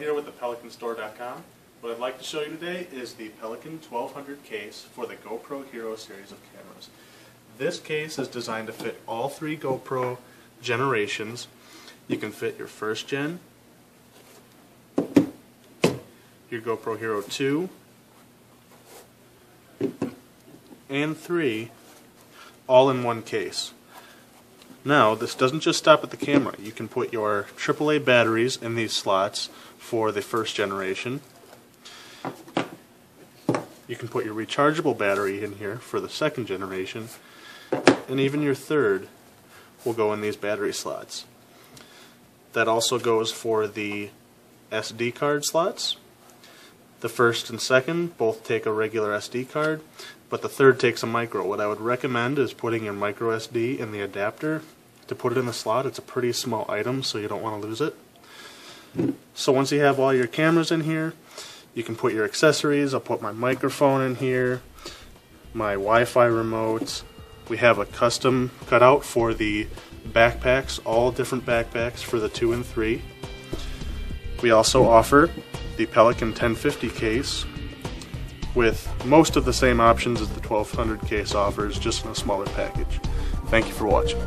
with thePelicanStore.com. What I'd like to show you today is the Pelican 1200 case for the GoPro Hero series of cameras. This case is designed to fit all three GoPro generations. You can fit your first gen, your GoPro Hero 2, and 3 all in one case. Now, this doesn't just stop at the camera. You can put your AAA batteries in these slots for the first generation. You can put your rechargeable battery in here for the second generation. And even your third will go in these battery slots. That also goes for the SD card slots. The first and second both take a regular SD card, but the third takes a micro. What I would recommend is putting your micro SD in the adapter to put it in the slot. It's a pretty small item, so you don't want to lose it. So once you have all your cameras in here, you can put your accessories. I'll put my microphone in here, my Wi-Fi remote. We have a custom cutout for the BacPacs, all different BacPacs for the 2 and 3. We also offer the Pelican 1050 case with most of the same options as the 1200 case offers, just in a smaller package. Thank you for watching.